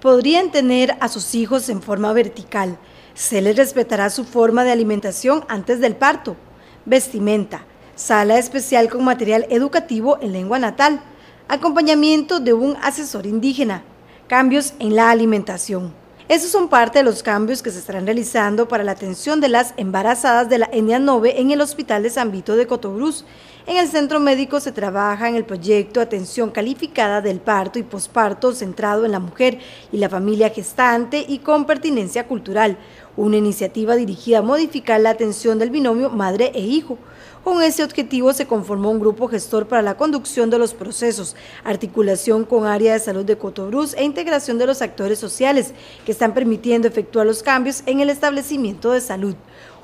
podrían tener a sus hijos en forma vertical. Se les respetará su forma de alimentación antes del parto. Vestimenta, sala especial con material educativo en lengua natal, acompañamiento de un asesor indígena, cambios en la alimentación. Esos son parte de los cambios que se estarán realizando para la atención de las embarazadas de la etnia Nove en el Hospital de San Vito de Cotobruz. En el centro médico se trabaja en el proyecto Atención Calificada del Parto y Posparto centrado en la mujer y la familia gestante y con pertinencia cultural, una iniciativa dirigida a modificar la atención del binomio madre e hijo. Con ese objetivo se conformó un grupo gestor para la conducción de los procesos, articulación con área de salud de Cotobruz e integración de los actores sociales que están permitiendo efectuar los cambios en el establecimiento de salud.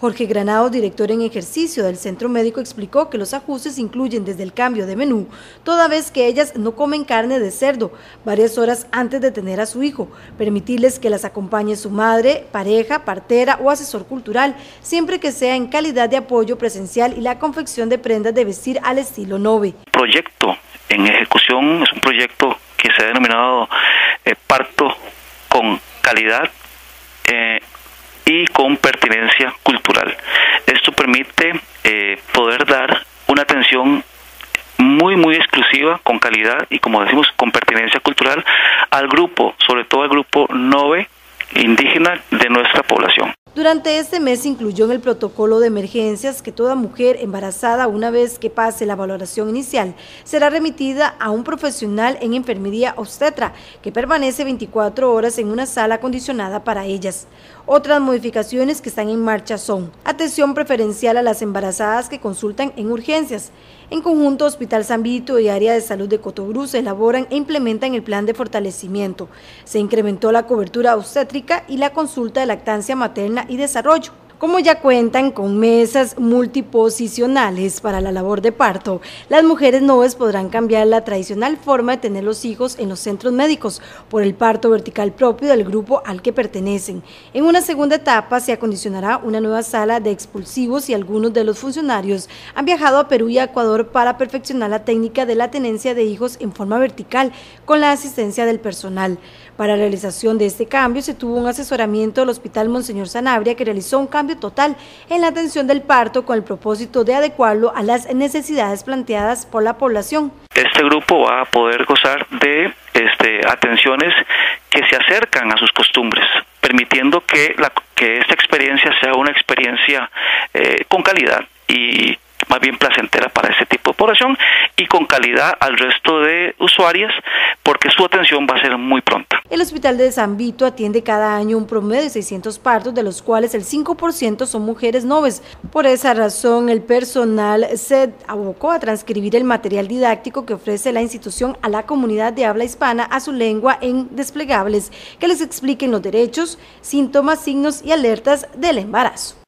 Jorge Granado, director en ejercicio del centro médico, explicó que los ajustes incluyen desde el cambio de menú, toda vez que ellas no comen carne de cerdo, varias horas antes de tener a su hijo, permitirles que las acompañe su madre, pareja, partera o asesor cultural, siempre que sea en calidad de apoyo presencial y la confección de prendas de vestir al estilo Nove. Proyecto en ejecución es un proyecto que se ha denominado eh, parto con calidad eh, y con pertinencia cultural. Esto permite eh, poder dar una atención muy, muy exclusiva, con calidad y, como decimos, con pertinencia cultural al grupo, sobre todo al grupo NOVE indígena de nuestra población. Durante este mes incluyó en el protocolo de emergencias que toda mujer embarazada, una vez que pase la valoración inicial, será remitida a un profesional en enfermería obstetra que permanece 24 horas en una sala acondicionada para ellas. Otras modificaciones que están en marcha son atención preferencial a las embarazadas que consultan en urgencias. En conjunto, Hospital San Vito y Área de Salud de Cotobruz elaboran e implementan el plan de fortalecimiento. Se incrementó la cobertura obstétrica y la consulta de lactancia materna y desarrollo. Como ya cuentan con mesas multiposicionales para la labor de parto, las mujeres noves podrán cambiar la tradicional forma de tener los hijos en los centros médicos por el parto vertical propio del grupo al que pertenecen. En una segunda etapa se acondicionará una nueva sala de expulsivos y algunos de los funcionarios han viajado a Perú y a Ecuador para perfeccionar la técnica de la tenencia de hijos en forma vertical con la asistencia del personal. Para la realización de este cambio se tuvo un asesoramiento del Hospital Monseñor Sanabria que realizó un cambio total en la atención del parto con el propósito de adecuarlo a las necesidades planteadas por la población. Este grupo va a poder gozar de este, atenciones que se acercan a sus costumbres, permitiendo que, la, que esta experiencia sea una experiencia eh, con calidad más bien placentera para ese tipo de población y con calidad al resto de usuarias porque su atención va a ser muy pronta. El Hospital de San Vito atiende cada año un promedio de 600 partos, de los cuales el 5% son mujeres noves. Por esa razón, el personal se abocó a transcribir el material didáctico que ofrece la institución a la comunidad de habla hispana a su lengua en desplegables que les expliquen los derechos, síntomas, signos y alertas del embarazo.